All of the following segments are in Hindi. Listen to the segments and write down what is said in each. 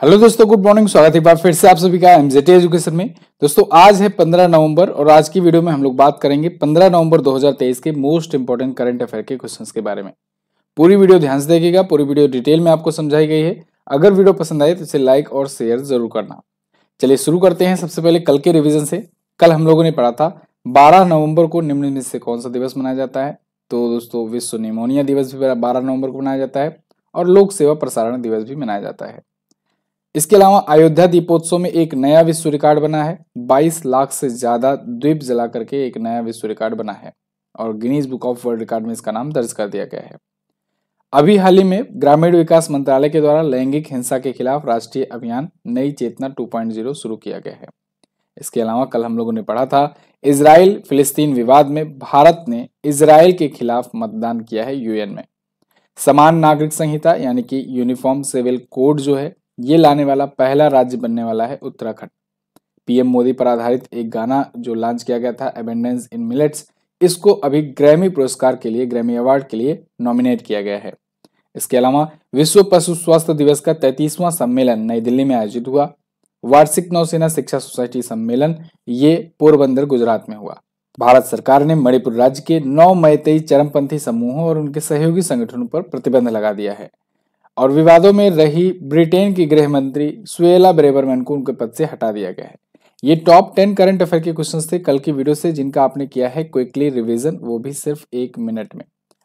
हेलो दोस्तों, गुड मॉर्निंग, स्वागत है बार फिर से आप सभी का एमजेटी एजुकेशन में। दोस्तों, आज है 15 नवंबर और आज की वीडियो में हम लोग बात करेंगे 15 नवंबर 2023 के मोस्ट इंपॉर्टेंट करंट अफेयर के क्वेश्चंस के बारे में। पूरी वीडियो ध्यान से देखिएगा, पूरी वीडियो डिटेल में आपको समझाई गई है। अगर वीडियो पसंद आए तो इसे लाइक और शेयर ज़रूर करना। चलिए शुरू करते हैं सबसे पहले कल के रिविजन से। कल हम लोगों ने पढ़ा था, बारह नवंबर को निम्न में से कौन सा दिवस मनाया जाता है? तो दोस्तों, विश्व निमोनिया दिवस भी बारह नवंबर को मनाया जाता है और लोक सेवा प्रसारण दिवस भी मनाया जाता है। इसके अलावा अयोध्या दीपोत्सव में एक नया विश्व रिकॉर्ड बना है। 22 लाख से ज़्यादा द्वीप जला करके एक नया विश्व रिकॉर्ड बना है और Guinness book of world record में इसका नाम दर्ज कर दिया गया है। अभी हाल ही में ग्रामीण विकास मंत्रालय के द्वारा लैंगिक हिंसा के खिलाफ राष्ट्रीय अभियान नई चेतना 2.0 शुरू किया गया है। इसके अलावा कल हम लोगों ने पढ़ा था इसराइल फिलिस्तीन विवाद में भारत ने इसराइल के खिलाफ मतदान किया है यूएन में। समान नागरिक संहिता यानी कि यूनिफॉर्म सिविल कोड जो है ये लाने वाला पहला राज्य बनने वाला है उत्तराखंड। पीएम मोदी पर आधारित एक गाना जो लॉन्च किया गया था अबेंडेंस इन मिलेट्स इसको अभी ग्रैमी पुरस्कार के लिए ग्रैमी अवार्ड के लिए नॉमिनेट किया गया है। इसके अलावा विश्व पशु स्वास्थ्य दिवस का तैतीसवां सम्मेलन नई दिल्ली में आयोजित हुआ। वार्षिक नौसेना शिक्षा सोसाइटी सम्मेलन, ये पोरबंदर गुजरात में हुआ। भारत सरकार ने मणिपुर राज्य के नौ मैतेई चरमपंथी समूहों और उनके सहयोगी संगठनों पर प्रतिबंध लगा दिया है। और विवादों में रही ब्रिटेन की गृह मंत्री सुएला ब्रेबरमैन को उनके पद से हटा दिया गया है। ये टॉप टेन करंट अफेयर के क्वेश्चंस थे। कल की वीडियो से जिनका आपने किया है क्विकली रिवीजन, वो भी सिर्फ़ एक मिनट में।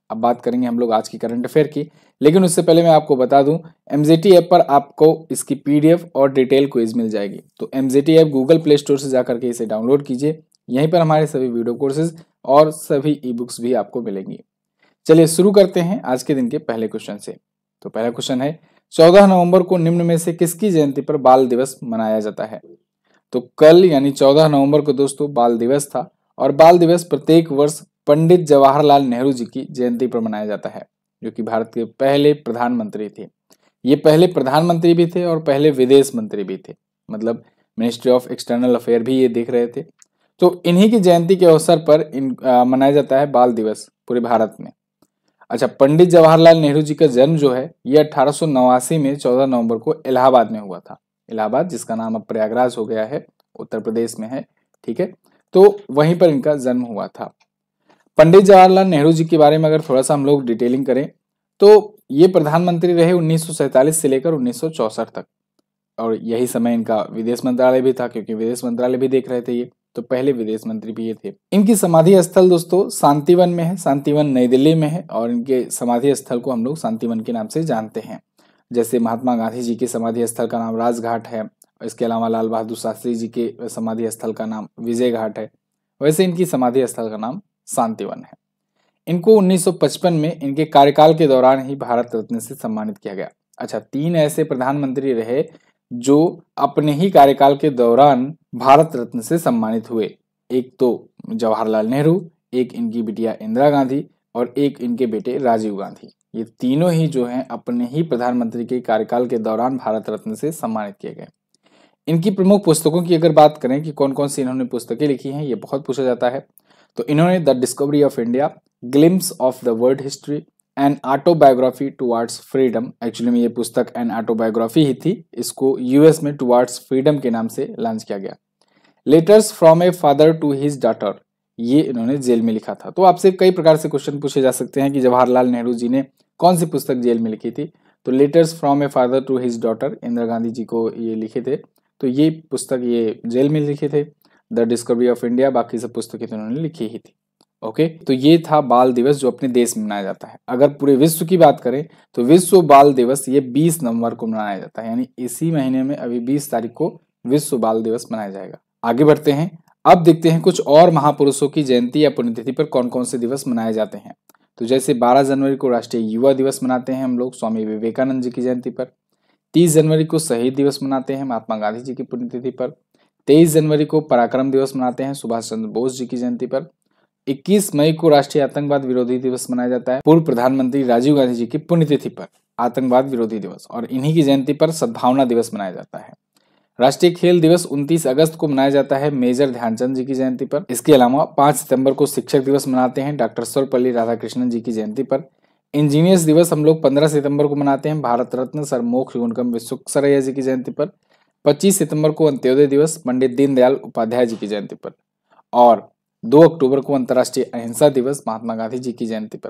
अब बात करेंगे हम लोग आज की करंट अफेयर की। लेकिन उससे पहले मैं आपको बता दूँ एमजेटी ऐप पर आपको इसकी पीडीएफ और डिटेल क्विज मिल जाएगी। तो MJT app Google play store से जाकर के इसे डाउनलोड कीजिए। यहीं पर हमारे सभी वीडियो कोर्सेज और सभी ई बुक्स भी आपको मिलेंगी। चलिए शुरू करते हैं आज के दिन के पहले क्वेश्चन से। तो पहला क्वेश्चन है, चौदह नवंबर को निम्न में से किसकी जयंती पर बाल दिवस मनाया जाता है? तो कल यानी चौदह नवंबर को दोस्तों बाल दिवस था और बाल दिवस प्रत्येक वर्ष पंडित जवाहरलाल नेहरू जी की जयंती पर मनाया जाता है, जो कि भारत के पहले प्रधानमंत्री थे। ये पहले प्रधानमंत्री भी थे और पहले विदेश मंत्री भी थे मतलब मिनिस्ट्री ऑफ़ एक्सटर्नल अफेयर भी ये देख रहे थे। तो इन्हीं की जयंती के अवसर पर इन मनाया जाता है बाल दिवस पूरे भारत में। अच्छा पंडित जवाहरलाल नेहरू जी का जन्म जो है, ये अठारह सौ नवासी में चौदह नवंबर को इलाहाबाद में हुआ था। इलाहाबाद, जिसका नाम अब प्रयागराज हो गया है, उत्तर प्रदेश में है, ठीक है? तो वहीं पर इनका जन्म हुआ था। पंडित जवाहरलाल नेहरू जी के बारे में अगर थोड़ा सा हम लोग डिटेलिंग करें तो ये प्रधानमंत्री रहे उन्नीस से लेकर उन्नीस तक। और यही समय इनका विदेश मंत्रालय भी था, क्योंकि विदेश मंत्रालय भी देख रहे थे ये। तो पहले विदेश मंत्री भी ये थे। इनकी समाधि स्थल दोस्तों, शांतिवन में है, शांतिवन नई दिल्ली में है और इनके समाधि स्थल को हम लोग शांतिवन के नाम से जानते हैं। जैसे महात्मा गांधी जी के समाधि स्थल का नाम राजघाट है, इसके अलावा लाल बहादुर शास्त्री जी के समाधि स्थल का नाम विजय घाट है, वैसे इनकी समाधि स्थल का नाम शांतिवन है। इनको 1955 में इनके कार्यकाल के दौरान ही भारत रत्न से सम्मानित किया गया। अच्छा तीन ऐसे प्रधानमंत्री रहे जो अपने ही कार्यकाल के दौरान भारत रत्न से सम्मानित हुए। एक तो जवाहरलाल नेहरू, एक इनकी बिटिया इंदिरा गांधी और एक इनके बेटे राजीव गांधी। ये तीनों ही जो हैं अपने ही प्रधानमंत्री के कार्यकाल के दौरान भारत रत्न से सम्मानित किए गए। इनकी प्रमुख पुस्तकों की अगर बात करें कि कौन कौन सी इन्होंने पुस्तकें लिखी हैं, ये बहुत पूछा जाता है। तो इन्होंने the discovery of India glimpses of the world history an autobiography towards freedom actually में ये पुस्तक एन ऑटोबायोग्राफी ही थी। इसको यूएस में टुवार्ड्स फ्रीडम के नाम से लॉन्च किया गया। Letters from a father to his daughter ये इन्होंने जेल में लिखा था। तो आपसे कई प्रकार से क्वेश्चन पूछे जा सकते हैं कि जवाहरलाल नेहरू जी ने कौन सी पुस्तक जेल में लिखी थी? तो letters from a father to his daughter Indira Gandhi ji को ये लिखे थे। तो ये पुस्तक ये जेल में लिखे थे। द डिस्कवरी ऑफ़ इंडिया बाकी सब पुस्तकें तो उन्होंने लिखी ही थी। ओके? तो ये था बाल दिवस जो अपने देश में मनाया जाता है। अगर पूरे विश्व की बात करें तो विश्व बाल दिवस ये 20 नवंबर को मनाया जाता है, यानी इसी महीने में अभी 20 तारीख को विश्व बाल दिवस मनाया जाएगा। आगे बढ़ते हैं। अब देखते हैं कुछ और महापुरुषों की जयंती या पुण्यतिथि पर कौन कौन से दिवस मनाए जाते हैं। तो जैसे 12 जनवरी को राष्ट्रीय युवा दिवस मनाते हैं हम लोग, स्वामी विवेकानंद जी की जयंती पर। 30 जनवरी को शहीद दिवस मनाते हैं महात्मा गांधी जी की पुण्यतिथि पर। 23 जनवरी को पराक्रम दिवस मनाते हैं सुभाष चंद्र बोस जी की जयंती पर। 21 मई को राष्ट्रीय आतंकवाद विरोधी दिवस मनाया जाता है। पूर्व प्रधानमंत्री राजीव गांधी जी की पुण्यतिथि पर आतंकवाद विरोधी दिवस और इन्हीं की जयंती पर सद्भावना दिवस मनाया जाता है। राष्ट्रीय खेल दिवस 29 अगस्त को मनाया जाता है मेजर ध्यानचंद जी की जयंती पर। इसके अलावा 5 सितंबर को शिक्षक दिवस मनाते हैं डॉक्टर सर्वपल्ली राधाकृष्णन जी की जयंती पर। इंजीनियर्स दिवस हम लोग 15 सितंबर को मनाते हैं। भारत रत्न सर मोक्ष गुणकम विश्वेश्वरैया जी की जयंती पर। 25 सितंबर को अंत्योदय दिवस पंडित दीनदयाल उपाध्याय जी की जयंती पर। और 2 अक्टूबर को अंतर्राष्ट्रीय अहिंसा दिवस महात्मा गांधी जी की जयंती पर।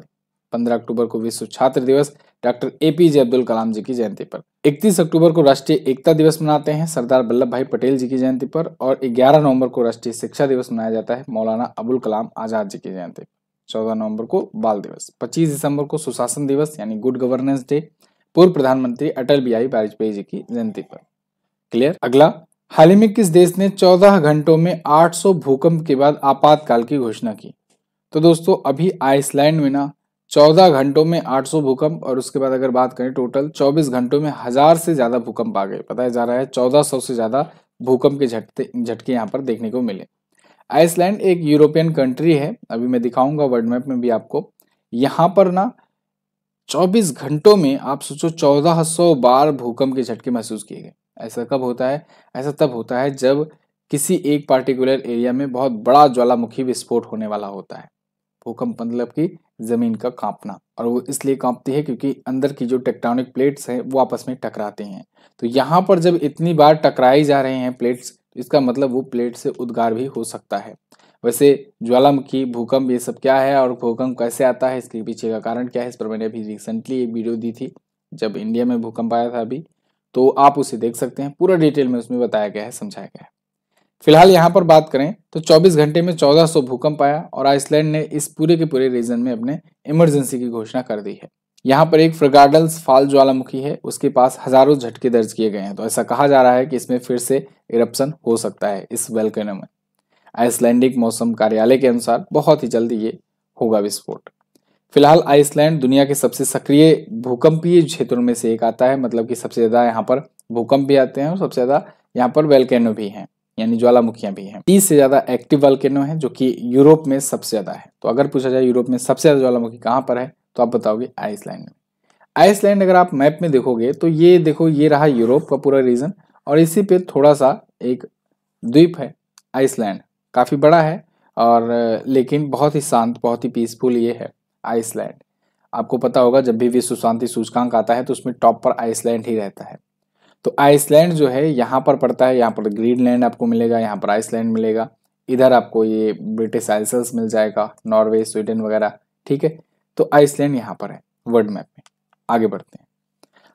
15 अक्टूबर को विश्व छात्र दिवस, डॉक्टर एपीजे अब्दुल कलाम जी की जयंती पर। 31 अक्टूबर को राष्ट्रीय एकता दिवस मनाते हैं, सरदार वल्लभ भाई पटेल जी की जयंती पर, और 11 नवंबर को राष्ट्रीय शिक्षा दिवस मनाया जाता है, मौलाना अबुल कलाम आज़ाद जी की जयंती चौदह नवंबर को बाल दिवस 25 दिसंबर को सुशासन दिवस, यानी गुड गवर्नेंस डे, पूर्व प्रधानमंत्री अटल बिहारी वाजपेयी जी की जयंती पर। क्लियर? अगला हाल ही में किस देश ने 14 घंटों में 800 भूकंप के बाद आपातकाल की घोषणा की? तो दोस्तों, अभी आइसलैंड में ना 14 घंटों में 800 भूकंप और उसके बाद अगर बात करें टोटल 24 घंटों में हज़ार से ज़्यादा भूकंप आ गए। बताया जा रहा है 1400 से ज़्यादा भूकंप के झटके झटके यहाँ पर देखने को मिले। आइसलैंड एक यूरोपियन कंट्री है, अभी मैं दिखाऊँगा वर्ल्ड मैप में भी आपको। यहाँ पर ना 24 घंटों में आप सोचो 1400 बार भूकंप के झटके महसूस किए गए। ऐसा कब होता है? ऐसा तब होता है जब किसी एक पार्टिकुलर एरिया में बहुत बड़ा ज्वालामुखी विस्फोट होने वाला होता है। भूकंप मतलब कि ज़मीन का कांपना। और वो इसलिए कांपती है क्योंकि अंदर की जो टेक्टोनिक प्लेट्स हैं, वो आपस में टकराते हैं। तो यहाँ पर जब इतनी बार टकराई जा रहे हैं प्लेट्स तो इसका मतलब वो प्लेट से उद्गार भी हो सकता है। वैसे ज्वालामुखी, भूकंप ये सब क्या है और भूकंप कैसे आता है, इसके पीछे का कारण क्या है, इस पर मैंने अभी रिसेंटली एक वीडियो दी थी, जब इंडिया में भूकंप आया था अभी। तो आप उसे देख सकते हैं। पूरा डिटेल में उसमें बताया गया है, समझाया गया है। फ़िलहाल यहाँ पर बात करें तो 24 घंटे में 1400 भूकंप आया और आइसलैंड ने इस पूरे के पूरे रीजन में अपने इमरजेंसी की घोषणा कर दी है। यहाँ पर एक फ्रगाडल्स फाल ज्वालामुखी है, उसके पास हज़ारों झटके दर्ज किए गए हैं। तो ऐसा कहा जा रहा है कि इसमें फिर से इरप्शन हो सकता है इस वेलकनो में। आइसलैंडिक मौसम कार्यालय के अनुसार बहुत ही जल्दी ये होगा विस्फोट। फ़िलहाल आइसलैंड दुनिया के सबसे सक्रिय भूकंपीय क्षेत्रों में से एक आता है मतलब कि सबसे ज़्यादा यहाँ पर भूकंप भी आते हैं और सबसे ज़्यादा यहाँ पर वेलकेनो भी हैं, यानी ज्वालामुखियाँ भी हैं। तीस से ज़्यादा एक्टिव वल्केनो है, जो कि यूरोप में सबसे ज़्यादा है। तो अगर पूछा जाए यूरोप में सबसे ज़्यादा ज्वालामुखी कहाँ पर है तो आप बताओगे आइसलैंड में। आइसलैंड अगर आप मैप में देखोगे तो ये देखो, ये रहा यूरोप का पूरा रीजन, और इसी पे थोड़ा सा एक द्वीप है, आइसलैंड। काफ़ी बड़ा है, और लेकिन बहुत ही शांत, बहुत ही पीसफुल ये है। आइसलैंड। आपको पता होगा, जब भी विश्व शांति सूचकांक आता है तो उसमें टॉप पर आइसलैंड ही रहता है। तो आइसलैंड जो है, यहाँ पर पड़ता है, यहाँ पर ग्रीनलैंड आपको मिलेगा, यहाँ पर आइसलैंड मिलेगा। इधर आपको ये ब्रिटिश आइसल्स मिल जाएगा, नॉर्वे, स्वीडन वगैरह, ठीक है? तो आइसलैंड यहाँ पर है, वर्ल्ड मैप में। आगे बढ़ते हैं।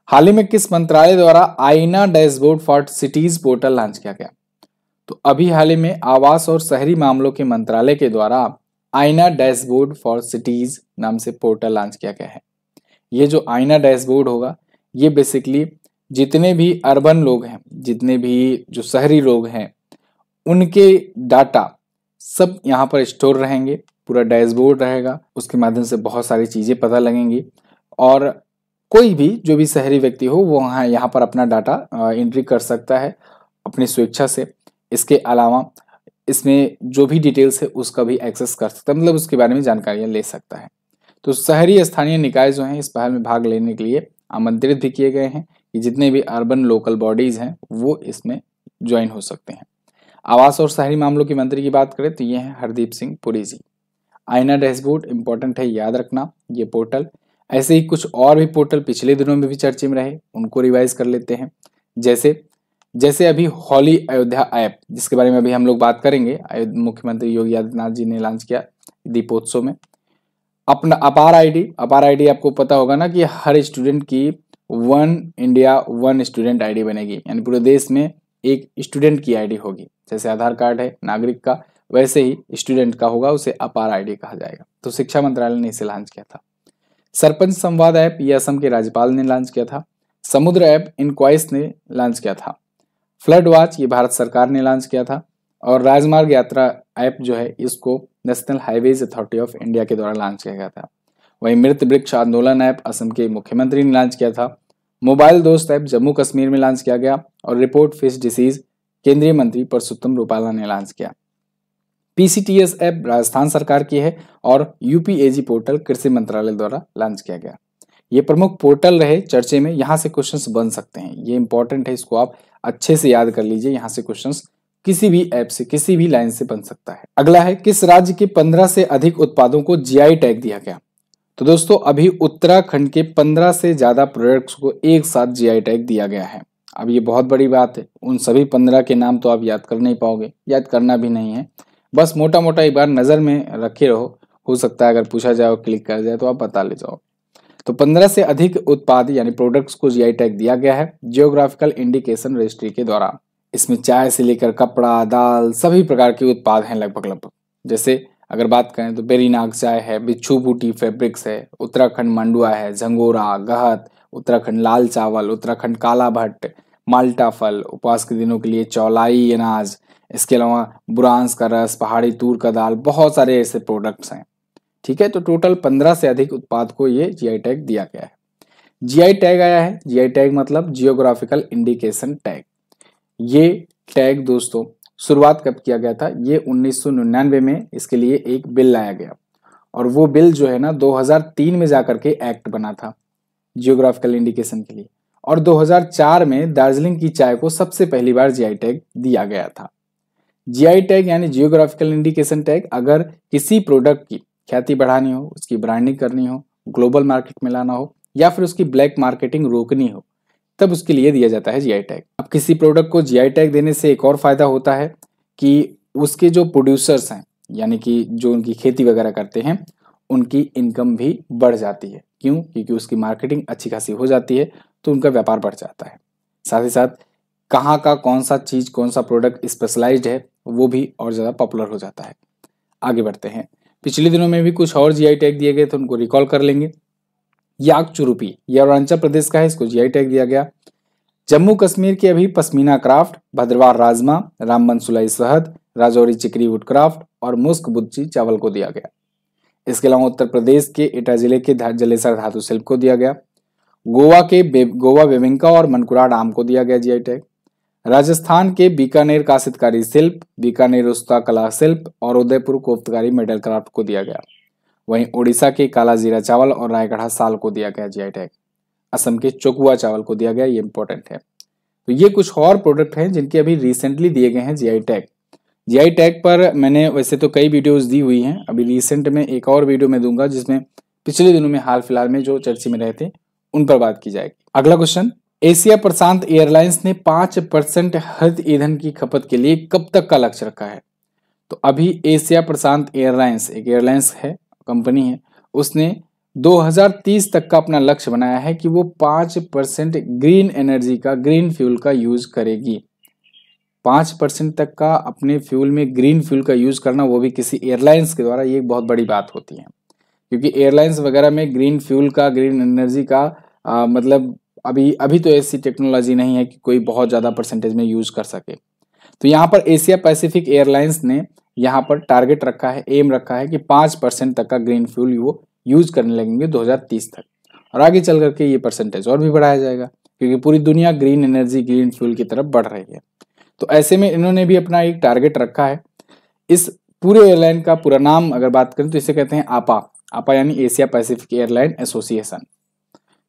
हाल ही में किस मंत्रालय द्वारा Aaina dashboard for cities portal launch किया गया? तो अभी हाल ही में आवास और शहरी मामलों के मंत्रालय के द्वारा आईना डैशबोर्ड फॉर सिटीज़ नाम से पोर्टल लॉन्च किया गया है। ये जो आईना डैशबोर्ड होगा, ये बेसिकली जितने भी अर्बन लोग हैं, जितने भी जो शहरी लोग हैं, उनके डाटा सब यहाँ पर स्टोर रहेंगे, पूरा डैशबोर्ड रहेगा, उसके माध्यम से बहुत सारी चीज़ें पता लगेंगी और कोई भी जो भी शहरी व्यक्ति हो, वो वहाँ यहाँ पर अपना डाटा एंट्री कर सकता है अपनी स्वेच्छा से। इसके अलावा इसमें जो भी डिटेल्स है, उसका भी एक्सेस कर सकता है मतलब उसके बारे में जानकारियाँ ले सकता है। तो शहरी स्थानीय निकाय जो हैं, इस पहल में भाग लेने के लिए आमंत्रित भी किए गए हैं कि जितने भी अर्बन लोकल बॉडीज हैं, वो इसमें ज्वाइन हो सकते हैं। आवास और शहरी मामलों के मंत्री की बात करें तो ये हैं हरदीप सिंह पुरी जी। आईना डैशबोर्ड इंपॉर्टेंट है, याद रखना, ये पोर्टल ऐसे ही कुछ और भी पोर्टल पिछले दिनों में भी चर्चे में रहे, उनको रिवाइज कर लेते हैं। जैसे जैसे अभी होली अयोध्या ऐप, जिसके बारे में अभी हम लोग बात करेंगे मुख्यमंत्री योगी आदित्यनाथ जी ने लॉन्च किया दीपोत्सव में। अपना अपार आईडी अपार आईडी आपको पता होगा ना कि हर स्टूडेंट की one India one student ID बनेगी। यानी पूरे देश में एक स्टूडेंट की आईडी होगी। जैसे आधार कार्ड है, नागरिक का, वैसे ही स्टूडेंट का होगा, उसे अपार आईडी कहा जाएगा। तो शिक्षा मंत्रालय ने इसे लॉन्च किया था। सरपंच संवाद ऐप, ये असम के राज्यपाल ने लॉन्च किया था। समुद्र ऐप, इनक्वाइस ने लॉन्च किया था। फ्लड वॉच ये भारत सरकार ने लॉन्च किया था और राजमार्ग यात्रा ऐप जो है, इसको national highways authority of India के द्वारा लॉन्च किया गया था। वहीं मृत वृक्ष आंदोलन ऐप असम के मुख्यमंत्री ने लॉन्च किया था। मोबाइल दोस्त ऐप जम्मू कश्मीर में लॉन्च किया गया और रिपोर्ट फ़िश डिसीज केंद्रीय मंत्री परसोत्तम रूपाला ने लॉन्च किया। पीसीटीएस ऐप राजस्थान सरकार की है और यूपीएजी पोर्टल कृषि मंत्रालय द्वारा लॉन्च किया गया। ये प्रमुख पोर्टल रहे, चर्चे में यहाँ से क्वेश्चंस बन सकते हैं। ये इंपॉर्टेंट है, इसको आप अच्छे से याद कर लीजिए यहाँ से क्वेश्चन किसी भी ऐप से, किसी भी लाइन से बन सकता है। अगला है, किस राज्य के पंद्रह से अधिक उत्पादों को जीआई टैग दिया गया? तो दोस्तों, अभी उत्तराखंड के 15 से ज़्यादा प्रोडक्ट्स को एक साथ जीआई टैग दिया गया है। अब ये बहुत बड़ी बात है। उन सभी 15 के नाम तो आप याद कर नहीं पाओगे। याद करना भी नहीं है। बस मोटा मोटा एक बार नज़र में रखे रहो। हो सकता है अगर पूछा जाए क्लिक कर जाए तो आप बता ले जाओ। तो 15 से अधिक उत्पाद यानी प्रोडक्ट्स को जीआई टैग दिया गया है जियोग्राफिकल इंडिकेशन रजिस्ट्री के द्वारा। इसमें चाय से लेकर कपड़ा, दाल, सभी प्रकार के उत्पाद हैं लगभग लगभग। जैसे अगर बात करें तो बेरीनाग चाय है, बिच्छू बूटी फैब्रिक्स है, उत्तराखंड मंडुआ है, झंगोरा, गहत, उत्तराखंड लाल चावल, उत्तराखंड काला भट्ट, माल्टा फल, उपवास के दिनों के लिए चौलाई, अनाज, इसके अलावा बुरांस का रस, पहाड़ी तूर का दाल, बहुत सारे ऐसे प्रोडक्ट्स हैं। ठीक है तो टोटल पंद्रह से अधिक उत्पाद को ये जीआई टैग दिया गया है। जीआई टैग आया है। जीआई टैग मतलब जियोग्राफिकल इंडिकेशन टैग ये टैग दोस्तों, शुरुआत कब किया गया था? ये 1999 में इसके लिए एक बिल लाया गया। और वो बिल जो है ना 2003 में जाकर के एक्ट बना था जियोग्राफिकल इंडिकेशन के लिए। और 2004 में दार्जिलिंग की चाय को सबसे पहली बार जीआई टैग दिया गया था। जीआई टैग यानी जियोग्राफिकल इंडिकेशन टैग अगर किसी प्रोडक्ट की ख्याति बढ़ानी हो, उसकी ब्रांडिंग करनी हो ग्लोबल मार्केट में लाना हो, या फिर उसकी ब्लैक मार्केटिंग रोकनी हो, तब उसके लिए दिया जाता है जीआई टैग अब किसी प्रोडक्ट को जीआई टैग देने से एक और फ़ायदा होता है कि उसके जो प्रोड्यूसर्स हैं, यानी कि जो उनकी खेती वगैरह करते हैं, उनकी इनकम भी बढ़ जाती है। क्यों? क्योंकि उसकी मार्केटिंग अच्छी खासी हो जाती है तो उनका व्यापार बढ़ जाता है। साथ ही साथ, कहाँ का कौन सा चीज़, कौन सा प्रोडक्ट स्पेशलाइज्ड है, वो भी और ज़्यादा पॉपुलर हो जाता है। आगे बढ़ते हैं। पिछले दिनों में भी कुछ और जीआई टैग दिए गए थे, उनको रिकॉल कर लेंगे। याक चुरुपी ये अरुणाचल प्रदेश का है, इसको जीआई टैग दिया गया। जम्मू कश्मीर के अभी पश्मीना क्राफ्ट, भद्रवार राजमा रामबन सुलाई शहद, राजौरी चिकरी वुड क्राफ्ट और मुस्क बुच्ची चावल को दिया गया। इसके अलावा उत्तर प्रदेश के एटा ज़िले के जलेसर धातु शिल्प को दिया गया। गोवा के गोवा बेबिंका और मनकुराड आम को दिया गया जीआई टैग राजस्थान के बीकानेर काशितकारी शिल्प, बीकानेर उस्ता कला शिल्प और उदयपुर कोफ्तकारी मेडल क्राफ्ट को दिया गया। वहीं ओडिशा के काला जीरा चावल और रायगढ़ा साल को दिया गया जीआई टैग असम के चोकुआ चावल को दिया गया, ये इंपॉर्टेंट है। तो ये कुछ और प्रोडक्ट हैं जिनके अभी रिसेंटली दिए गए हैं जीआई टैग जीआई टैग पर मैंने वैसे तो कई वीडियोस दी हुई हैं। अभी रिसेंट में एक और वीडियो में दूँगा जिसमें पिछले दिनों में हाल फ़िलहाल में जो चर्चा में रहे थे, उन पर बात की जाएगी। अगला क्वेश्चन एशिया प्रशांत एयरलाइंस ने पाँच परसेंट हरित ईंधन की खपत के लिए कब तक का लक्ष्य रखा है? तो अभी एशिया प्रशांत एयरलाइंस एक एयरलाइंस है कंपनी है उसने 2030 तक का अपना लक्ष्य बनाया है कि वो पाँच परसेंट ग्रीन एनर्जी का ग्रीन फ्यूल का यूज़ करेगी। पाँच परसेंट तक का अपने फ्यूल में ग्रीन फ्यूल का यूज़ करना वो भी किसी एयरलाइंस के द्वारा ये बहुत बड़ी बात होती है। क्योंकि एयरलाइंस वगैरह में ग्रीन फ्यूल का ग्रीन एनर्जी का आ, मतलब अभी अभी तो ऐसी टेक्नोलॉजी नहीं है कि कोई बहुत ज़्यादा परसेंटेज में यूज़ कर सके। तो यहाँ पर एशिया पैसिफिक एयरलाइंस ने यहाँ पर टारगेट रखा है एम रखा है कि पाँच परसेंट तक का ग्रीन फ्यूल वो यूज़ करने लगेंगे 2030 तक। और आगे चल करके ये परसेंटेज और भी बढ़ाया जाएगा, क्योंकि पूरी दुनिया ग्रीन एनर्जी ग्रीन फ्यूल की तरफ़ बढ़ रही है। तो ऐसे में इन्होंने भी अपना एक टारगेट रखा है। इस पूरे एयरलाइन का पूरा नाम अगर बात करें तो इसे कहते हैं आपा। आपा यानी एशिया पैसिफिक एयरलाइन एसोसिएशन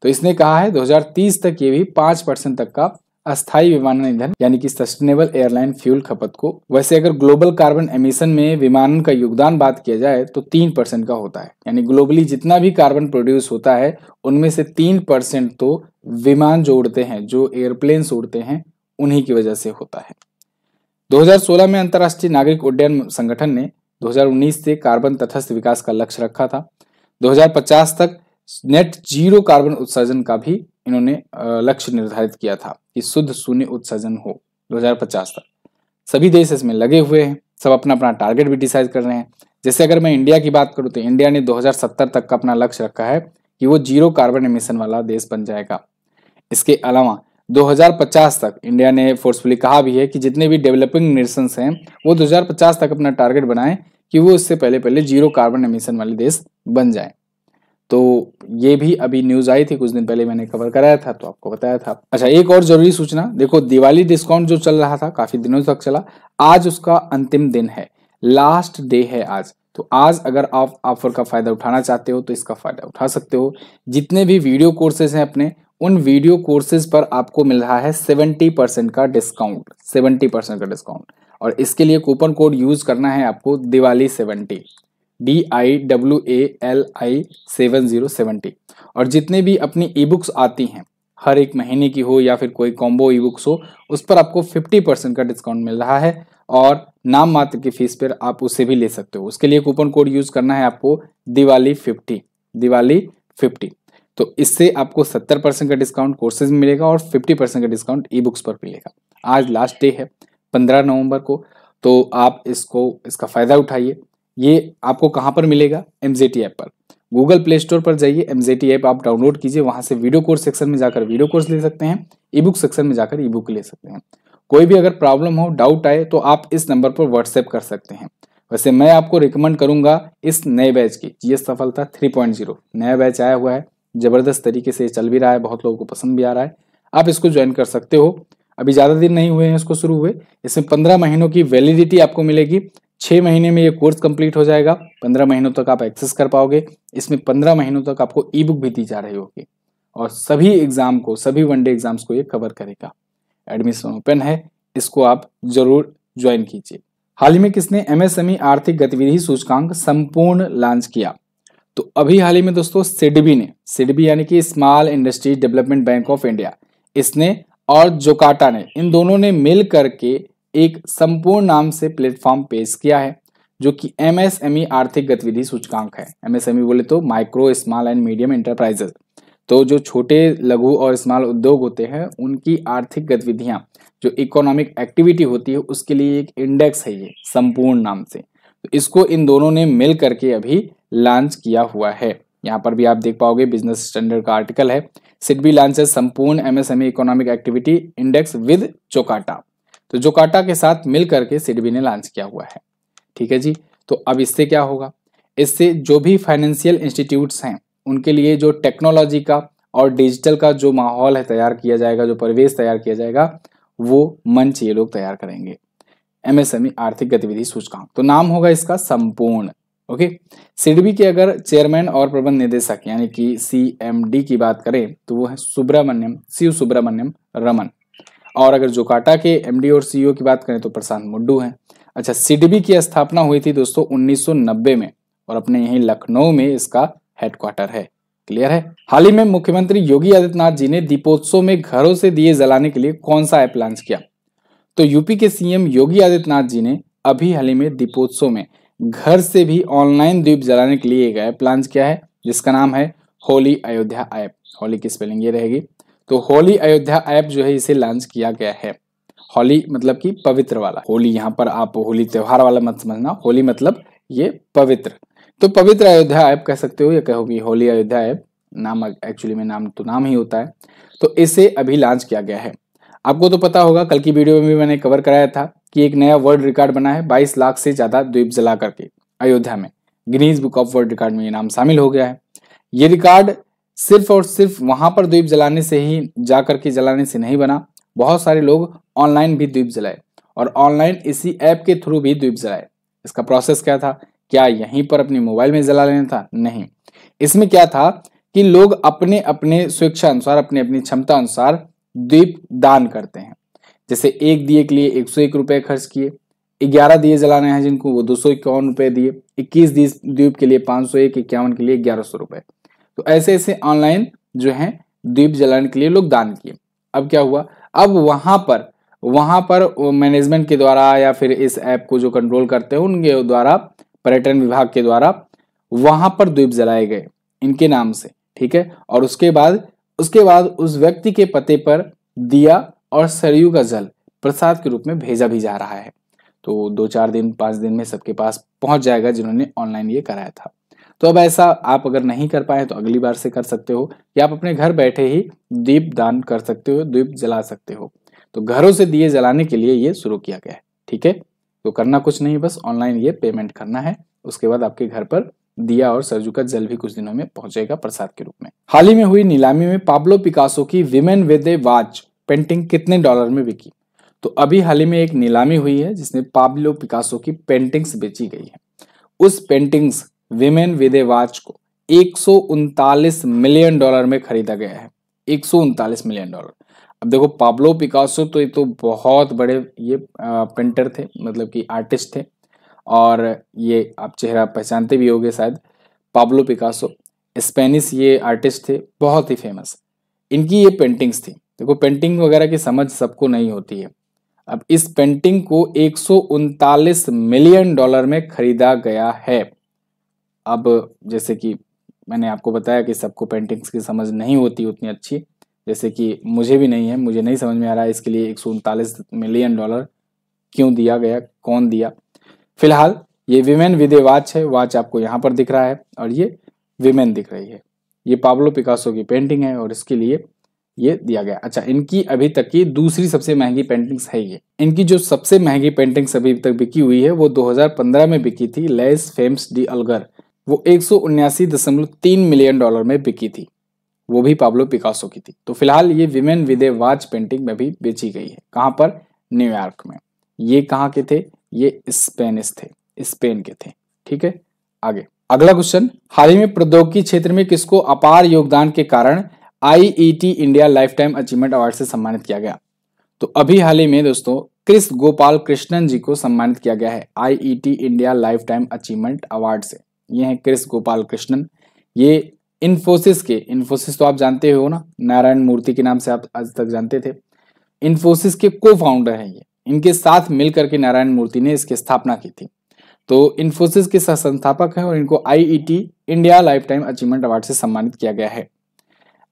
तो इसने कहा है 2030 तक ये भी पाँच परसेंट तक का अस्थायी विमानन ईंधन, यानी कि सस्टेनेबल एयरलाइन फ्यूल खपत को। वैसे अगर ग्लोबल कार्बन एमिशन में विमानन का योगदान बात किया जाए तो तीन परसेंट का होता है। यानी ग्लोबली जितना भी कार्बन प्रोड्यूस होता है, उनमें से तीन परसेंट तो विमान जो उड़ते हैं, जो एयरप्लेन उड़ते हैं, उन्हीं की वजह से होता है। 2016 में अंतर्राष्ट्रीय नागरिक उड्डयन संगठन ने 2019 से कार्बन तथस्थ विकास का लक्ष्य रखा था। 2050 तक नेट ज़ीरो कार्बन उत्सर्जन का भी इन्होंने लक्ष्य निर्धारित किया था कि शुद्ध शून्य उत्सर्जन हो 2050 तक। सभी देश इसमें लगे हुए हैं, सब अपना अपना टारगेट भी डिसाइड कर रहे हैं। जैसे अगर मैं इंडिया की बात करूँ तो इंडिया ने 2070 तक का अपना लक्ष्य रखा है कि वो ज़ीरो कार्बन एमिशन वाला देश बन जाएगा। इसके अलावा 2050 तक इंडिया ने फोर्सफुली कहा भी है कि जितने भी डेवलपिंग नेशन हैं, वो 2050 तक अपना टारगेट बनाएँ कि वो इससे पहले पहले ज़ीरो कार्बन एमिशन वाले देश बन जाए। तो ये भी अभी न्यूज़ आई थी, कुछ दिन पहले मैंने कवर कराया था तो आपको बताया था। अच्छा एक और ज़रूरी सूचना, देखो, दिवाली डिस्काउंट जो चल रहा था, काफ़ी दिनों तक चला, आज उसका अंतिम दिन है लास्ट डे है आज। तो आज अगर आप ऑफ़र का फ़ायदा उठाना चाहते हो तो इसका फ़ायदा उठा सकते हो। जितने भी वीडियो कोर्सेज हैं अपने, उन वीडियो कोर्सेज पर आपको मिल रहा है सेवेंटी परसेंट का डिस्काउंट सेवेंटी परसेंट का डिस्काउंट और इसके लिए कूपन कोड यूज़ करना है आपको Diwali seventy D I W A L I seven zero seventy और जितने भी अपनी ई बुक्स आती हैं, हर एक महीने की हो या फिर कोई कॉम्बो ई बुक्स हो, उस पर आपको फिफ्टी परसेंट का डिस्काउंट मिल रहा है और नाम मात्र की फ़ीस पर आप उसे भी ले सकते हो। उसके लिए कूपन कोड यूज़ करना है आपको दिवाली फिफ्टी दिवाली फिफ्टी तो इससे आपको सत्तर परसेंट का डिस्काउंट कोर्सेज में मिलेगा और फिफ्टी परसेंट का डिस्काउंट ई बुक्स पर मिलेगा। आज लास्ट डे है, पंद्रह नवंबर को। तो आप इसको, इसका फ़ायदा उठाइए। ये आपको कहाँ पर मिलेगा? एमजेटी ऐप पर। गूगल प्ले स्टोर पर जाइए एमजेटी ऐप आप डाउनलोड कीजिए, वहाँ से वीडियो कोर्स सेक्शन में जाकर वीडियो कोर्स ले सकते हैं ई बुक सेक्शन में जाकर ई बुक ले सकते हैं। कोई भी अगर प्रॉब्लम हो डाउट आए तो आप इस नंबर पर व्हाट्सएप कर सकते हैं। वैसे मैं आपको रिकमेंड करूँगा इस नए बैच की जीएस सफलता 3.0 नया बैच आया हुआ है, ज़बरदस्त तरीके से चल भी रहा है, बहुत लोगों को पसंद भी आ रहा है। आप इसको ज्वाइन कर सकते हो। अभी ज़्यादा दिन नहीं हुए हैं इसको शुरू हुए, इसमें पंद्रह महीनों की वैलिडिटी आपको मिलेगी। छह महीने में ये कोर्स कंप्लीट हो जाएगा, पंद्रह महीनों तक आप एक्सेस कर पाओगे, इसमें पंद्रह महीनों तक आपको ई बुक भी दी जा रही होगी। और सभी एग्ज़ाम को, सभी वनडे एग्ज़ाम्स को ये कवर करेगा। एडमिशन ओपन है, इसको आप ज़रूर ज्वाइन कीजिए। हाल ही में किसने एमएसएमई आर्थिक गतिविधि सूचकांक संपूर्ण लॉन्च किया? तो अभी हाल ही में दोस्तों, सिडबी ने। सिडबी यानी कि small industry development bank of India. इसने और जोकाटा ने, इन दोनों ने मिल करके एक संपूर्ण नाम से प्लेटफॉर्म पेश किया है, जो कि एमएसएमई आर्थिक गतिविधि सूचकांक है। एमएसएमई बोले तो micro small and medium enterprises तो जो छोटे, लघु और स्मॉल उद्योग होते हैं, उनकी आर्थिक गतिविधियाँ, जो इकोनॉमिक एक्टिविटी होती है, उसके लिए एक इंडेक्स है ये, संपूर्ण नाम से। तो इसको इन दोनों ने मिल करके अभी लॉन्च किया हुआ है। यहाँ पर भी आप देख पाओगे बिज़नेस स्टैंडर्ड का आर्टिकल है। SIDBI launches Sampoorna MSME economic activity index with Chokata तो जोकाटा के साथ मिल करके सिडबी ने लॉन्च किया हुआ है। ठीक है जी? तो अब इससे क्या होगा? इससे जो भी फाइनेंशियल इंस्टीट्यूट्स हैं, उनके लिए जो टेक्नोलॉजी का और डिजिटल का जो माहौल है तैयार किया जाएगा, जो परिवेश तैयार किया जाएगा, वो मंच ये लोग तैयार करेंगे। एमएसएमई आर्थिक गतिविधि सूचकांक। तो नाम होगा इसका संपूर्ण। ओके? सिडबी के अगर चेयरमैन और प्रबंध निदेशक यानी कि सी एम डी की बात करें तो वो है सुब्रमण्यम शिव सुब्रमण्यम रमन। और अगर जोकाटा के एमडी और सीईओ की बात करें तो प्रशांत मुड्डू हैं। अच्छा सिडबी की स्थापना हुई थी दोस्तों 1990 में और अपने यही लखनऊ में इसका हेडक्वार्टर है। क्लियर है? हाल ही में मुख्यमंत्री योगी आदित्यनाथ जी ने दीपोत्सव में घरों से दिए जलाने के लिए कौन सा ऐप लॉन्च किया? तो यूपी के सीएम योगी आदित्यनाथ जी ने अभी हाल ही में दीपोत्सव में घर से भी ऑनलाइन दीप जलाने के लिए एक ऐप लॉन्च किया है, जिसका नाम है होली अयोध्या ऐप होली की स्पेलिंग ये रहेगी। तो होली अयोध्या ऐप जो है, इसे लॉन्च किया गया है। होली मतलब कि पवित्र वाला। होली यहाँ पर आप होली त्योहार वाला मत समझना। होली मतलब ये पवित्र। तो पवित्र अयोध्या ऐप कह सकते हो या कहोगी होली अयोध्या ऐप। नाम एक्चुअली में नाम तो नाम ही होता है। तो इसे अभी लॉन्च किया गया है। आपको तो पता होगा, कल की वीडियो में भी मैंने कवर कराया था कि एक नया वर्ल्ड रिकॉर्ड बना है 22 लाख से ज़्यादा द्वीप जला करके अयोध्या में। Guinness book of world record में ये नाम शामिल हो गया है। ये रिकॉर्ड सिर्फ़ और सिर्फ़ वहाँ पर द्वीप जलाने से ही जा करके जलाने से नहीं बना। बहुत सारे लोग ऑनलाइन भी द्वीप जलाए और ऑनलाइन इसी ऐप के थ्रू भी द्वीप जलाए। इसका प्रोसेस क्या था? क्या यहीं पर अपने मोबाइल में जला लेना था? नहीं। इसमें क्या था कि लोग अपने अपने स्वेच्छा अनुसार अपने अपनी क्षमता अनुसार द्वीप दान करते हैं। जैसे एक दिए के लिए एक सौ एक रुपए खर्च किए, ग्यारह दिए जलाने हैं जिनको, वो दो सौ इक्यावन रुपए दिए, इक्कीस दिए द्वीप के लिए पाँच सौ एक, इक्यावन के लिए ग्यारह सौ रुपए। तो ऐसे ऐसे ऑनलाइन जो है द्वीप जलाने के लिए लोग दान किए। अब क्या हुआ? अब वहाँ पर वहाँ पर मैनेजमेंट के द्वारा या फिर इस ऐप को जो कंट्रोल करते हैं, उनके द्वारा, पर्यटन विभाग के द्वारा, वहाँ पर द्वीप जलाए गए, इनके नाम से, ठीक है? और उसके बाद उसके बाद उस व्यक्ति के पते पर दिया और सरयू का जल प्रसाद के रूप में भेजा भी जा रहा है। तो दो चार दिन, पाँच दिन में सबके पास पहुँच जाएगा जिन्होंने ऑनलाइन ये कराया था। तो अब ऐसा आप अगर नहीं कर पाए तो अगली बार से कर सकते हो। कि आप अपने घर बैठे ही दीप दान कर सकते हो, दीप जला सकते हो। तो घरों से दिए जलाने के लिए ये शुरू किया गया है, ठीक है? तो करना कुछ नहीं, बस ऑनलाइन ये पेमेंट करना है। उसके बाद आपके घर पर दिया और सरजू का जल भी कुछ दिनों में पहुंचेगा प्रसाद के रूप में। हाल ही में हुई नीलामी में पाब्लो पिकासो की women with a watch painting कितने डॉलर में बिकी? तो अभी हाल ही में एक नीलामी हुई है जिसमें पाब्लो पिकासो की पेंटिंग्स बेची गई है। उस paintings women with a watch को एक मिलियन डॉलर में खरीदा गया है। एक मिलियन डॉलर। अब देखो पाब्लो पिकासो तो ये तो बहुत बड़े ये पेंटर थे मतलब कि आर्टिस्ट थे। और ये आप चेहरा पहचानते भी होंगे शायद। पाब्लो पिकासो स्पेनिश ये आर्टिस्ट थे, बहुत ही फ़ेमस इनकी ये पेंटिंग्स थी। देखो पेंटिंग वगैरह की समझ सबको नहीं होती है। अब इस पेंटिंग को एक सौ उनतालीस मिलियन डॉलर में खरीदा गया है। अब जैसे कि मैंने आपको बताया कि सबको पेंटिंग्स की समझ नहीं होती उतनी अच्छी, जैसे कि मुझे भी नहीं है, मुझे नहीं समझ में आ रहा है इसके लिए एक सौ उनतालीस मिलियन डॉलर क्यों दिया गया, कौन दिया। फ़िलहाल ये विमेन विद वॉच है, वॉच आपको यहाँ पर दिख रहा है और ये विमेन दिख रही है। ये पाब्लो पिकासो की पेंटिंग है और इसके लिए ये दिया गया। अच्छा इनकी अभी तक की दूसरी सबसे महँगी पेंटिंग्स है ये। इनकी जो सबसे महँगी पेंटिंग्स अभी तक बिकी हुई है, वो 2015 में बिकी थी, लेस फेम्स डी अलगर। वो एक मिलियन डॉलर में बिकी थी। वो भी पाब्लो पिकासो की थी। तो फ़िलहाल ये women with a watch painting में भी बेची गई है। कहाँ पर? न्यूयॉर्क में। ये कहाँ के थे? ये स्पेनिश थे। स्पेन के थे। ठीक है? आगे। अगला क्वेश्चन। हाल ही में प्रौद्योगिकी क्षेत्र में किसको अपार योगदान के कारण IET India lifetime achievement award से सम्मानित किया गया? तो अभी हाल ही में दोस्तों, क्रिस गोपाल कृष्णन जी को सम्मानित किया गया है IET India lifetime achievement award से। ये हैं क्रिस गोपाल कृष्णन ये इन्फोसिस के, इन्फोसिस तो आप जानते हो ना, नारायण मूर्ति के नाम से आप आज तक जानते थे। इन्फोसिस के को फाउंडर हैं ये। इनके साथ मिलकर के नारायण मूर्ति ने इसकी स्थापना की थी। तो इन्फोसिस के सह संस्थापक हैं और इनको IET India lifetime achievement award से सम्मानित किया गया है।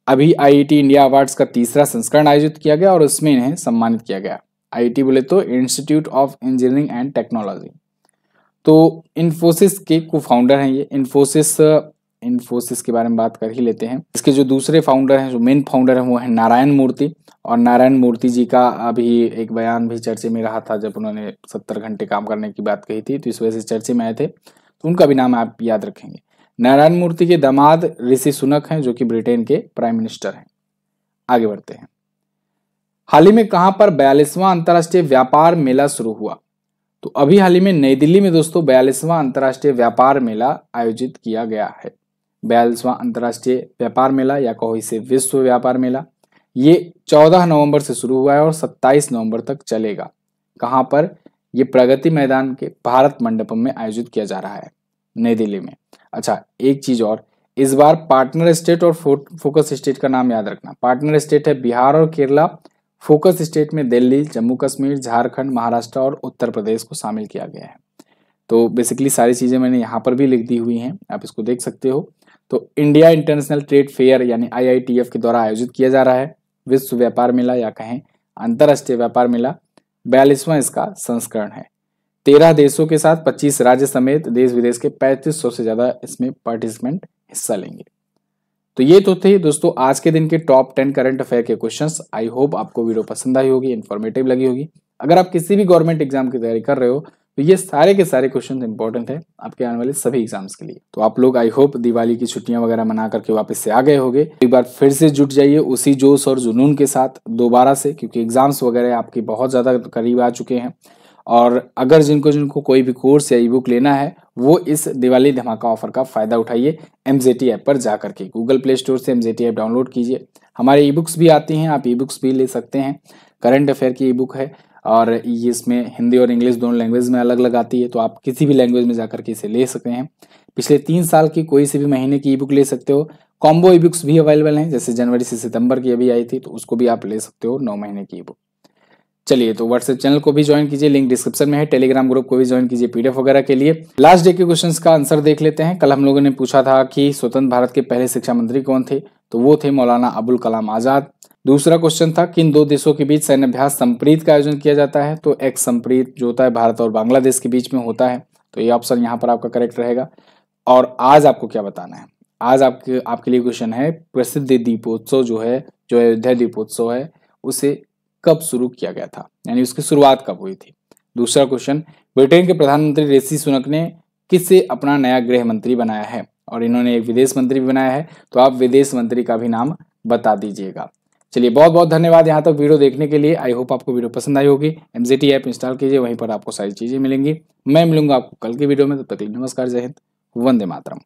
अभी आईआईटी इंडिया अवार्ड्स का तीसरा संस्करण आयोजित किया गया और उसमें इन्हें सम्मानित किया गया। आईआईटी बोले तो institute of engineering and technology तो इन्फोसिस के को फाउंडर हैं ये। इन्फोसिस इन्फोसिस के बारे में बात कर ही लेते हैं। इसके जो दूसरे फाउंडर हैं, जो मेन फाउंडर हैं, वो है नारायण मूर्ति। और नारायण मूर्ति जी का अभी एक बयान भी चर्चे में रहा था, जब उन्होंने सत्तर घंटे काम करने की बात कही थी तो इस वजह से चर्चे में आए थे। तो उनका भी नाम आप याद रखेंगे। नारायण मूर्ति के दामाद ऋषि सुनक हैं, जो कि ब्रिटेन के प्राइम मिनिस्टर हैं। आगे बढ़ते हैं। हाल ही में कहाँ पर बयालीसवां अंतर्राष्ट्रीय व्यापार मेला शुरू हुआ? तो अभी हाल ही में नई दिल्ली में दोस्तों बयालीसवां अंतर्राष्ट्रीय व्यापार मेला आयोजित किया गया है। बयालीसवां अंतर्राष्ट्रीय व्यापार मेला, या कहो इसे विश्व व्यापार मेला, ये 14 नवंबर से शुरू हुआ है और 27 नवंबर तक चलेगा। कहाँ पर? ये प्रगति मैदान के भारत मंडपम में आयोजित किया जा रहा है, नई दिल्ली में। अच्छा एक चीज़ और, इस बार पार्टनर स्टेट और फोकस स्टेट का नाम याद रखना। पार्टनर स्टेट है बिहार और केरला फोकस स्टेट में दिल्ली, जम्मू कश्मीर, झारखंड, महाराष्ट्र और उत्तर प्रदेश को शामिल किया गया है। तो बेसिकली सारी चीज़ें मैंने यहाँ पर भी लिख दी हुई हैं, आप इसको देख सकते हो। तो इंडिया इंटरनेशनल ट्रेड फेयर यानी आईआईटीएफ के द्वारा आयोजित किया जा रहा है। विश्व व्यापार मेला या कहें अंतरराष्ट्रीय व्यापार मेला, बयालीसवां इसका संस्करण है। तेरह देशों के साथ 25 राज्य समेत देश विदेश के पैंतीस सौ से ज़्यादा इसमें पार्टिसिपेंट हिस्सा लेंगे। तो ये तो थे दोस्तों आज के दिन के टॉप टेन करंट अफेयर के क्वेश्चंस आई होप आपको वीडियो पसंद आई होगी इन्फॉर्मेटिव लगी होगी। अगर आप किसी भी गवर्नमेंट एग्ज़ाम की तैयारी कर रहे हो तो ये सारे के सारे क्वेश्चन इंपॉर्टेंट है आपके आने वाले सभी एग्ज़ाम्स के लिए। तो आप लोग आई होप दिवाली की छुट्टियाँ वगैरह मना करके वापस से आ गए होंगे। एक बार फिर से जुट जाइए उसी जोश और जुनून के साथ दोबारा से, क्योंकि एग्ज़ाम्स वगैरह आपके बहुत ज़्यादा करीब आ चुके हैं। और अगर जिनको जिनको कोई भी कोर्स या ई बुक लेना है, वो इस दिवाली धमाका ऑफ़र का फ़ायदा उठाइए एम जे टी ऐप पर जा करके। गूगल प्ले स्टोर से M J T app download कीजिए। हमारे ई बुक्स भी आती हैं, आप ई बुक्स भी ले सकते हैं। करंट अफेयर की ई बुक है और ये इसमें हिंदी और इंग्लिश दोनों लैंग्वेज में अलग अलग आती है तो आप किसी भी लैंग्वेज में जाकर के इसे ले सकते हैं। पिछले तीन साल की कोई से भी महीने की ई बुक ले सकते हो। कॉम्बो ई बुक्स भी अवेलेबल हैं, जैसे जनवरी से सितंबर की अभी आई थी तो उसको भी आप ले सकते हो नौ महीने की ई बुक चलिए तो व्हाट्सएप चैनल को भी ज्वाइन कीजिए लिंक डिस्क्रिप्शन में है टेलीग्राम ग्रुप को भी ज्वाइन कीजिए पीडीएफ वगैरह के लिए। लास्ट डे के क्वेश्चंस का आंसर देख लेते हैं। कल हम लोगों ने पूछा था कि स्वतंत्र भारत के पहले शिक्षा मंत्री कौन थे? तो वो थे मौलाना अबुल कलाम आज़ाद। दूसरा क्वेश्चन था किन दो देशों के बीच सैन्य अभ्यास संप्रीत का आयोजन किया जाता है? तो एक संप्रीत जो होता है, भारत और बांग्लादेश के बीच में होता है। तो ये ऑप्शन यहाँ पर आपका करेक्ट रहेगा। और आज आपको क्या बताना है? आज आपके आपके लिए क्वेश्चन है, प्रसिद्ध दीपोत्सव जो है, जो अयोध्या दीपोत्सव है, उसे कब शुरू किया गया था? यानी उसकी शुरुआत कब हुई थी? दूसरा क्वेश्चन ब्रिटेन के प्रधानमंत्री ऋषि सुनक ने किससे अपना नया गृह मंत्री बनाया है? और इन्होंने एक विदेश मंत्री भी बनाया है तो आप विदेश मंत्री का भी नाम बता दीजिएगा। चलिए बहुत बहुत धन्यवाद यहाँ तक वीडियो देखने के लिए। आई होप आपको वीडियो पसंद आई होगी। एमजेटी ऐप इंस्टॉल कीजिए, वहीं पर आपको सारी चीज़ें मिलेंगी। मैं मिलूँगा आपको कल की वीडियो में, तब तो तक नमस्कार, जय हिंद, वंदे मातरम।